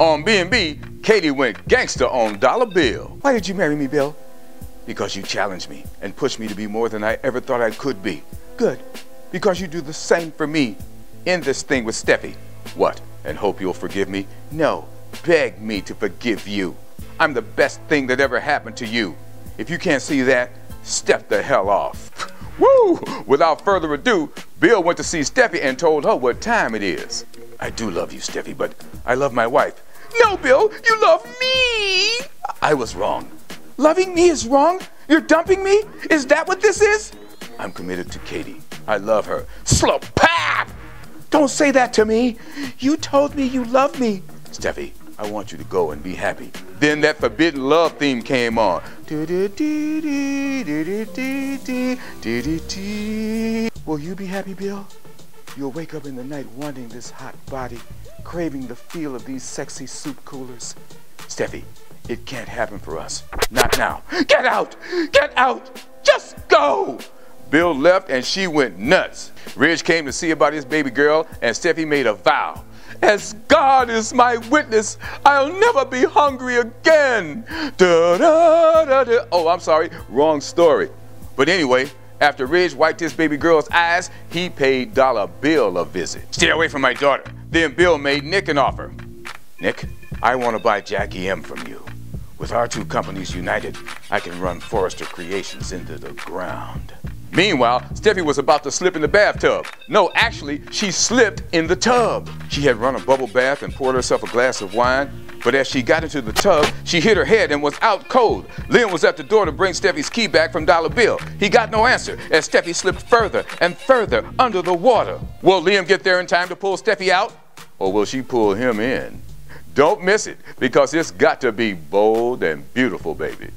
On B&B, Katie went gangster on Dollar Bill. Why did you marry me, Bill? Because you challenged me and pushed me to be more than I ever thought I could be. Good. Because you do the same for me. In this thing with Steffy. What? And hope you'll forgive me? No. Beg me to forgive you. I'm the best thing that ever happened to you. If you can't see that, step the hell off. Woo! Without further ado, Bill went to see Steffy and told her what time it is. I do love you, Steffy, but I love my wife. No, Bill, you love me! I was wrong. Loving me is wrong? You're dumping me? Is that what this is? I'm committed to Katie. I love her. Slow pap! Don't say that to me. You told me you love me. Steffy, I want you to go and be happy. Then that forbidden love theme came on. Will you be happy, Bill? You'll wake up in the night wanting this hot body, craving the feel of these sexy soup coolers. Steffy, it can't happen for us. Not now. Get out! Get out! Just go! Bill left and she went nuts. Ridge came to see about his baby girl and Steffy made a vow. As God is my witness, I'll never be hungry again. Da, da, da, oh, I'm sorry, wrong story. But anyway, after Ridge wiped his baby girl's eyes, he paid Dollar Bill a visit. Stay away from my daughter. Then Bill made Nick an offer. Nick, I want to buy Jackie M from you. With our two companies united, I can run Forrester Creations into the ground. Meanwhile, Steffy was about to slip in the bathtub. No, actually, she slipped in the tub. She had run a bubble bath and poured herself a glass of wine, but as she got into the tub, she hit her head and was out cold. Liam was at the door to bring Steffy's key back from Dollar Bill. He got no answer as Steffy slipped further and further under the water. Will Liam get there in time to pull Steffy out? Or will she pull him in? Don't miss it because it's got to be bold and beautiful, baby.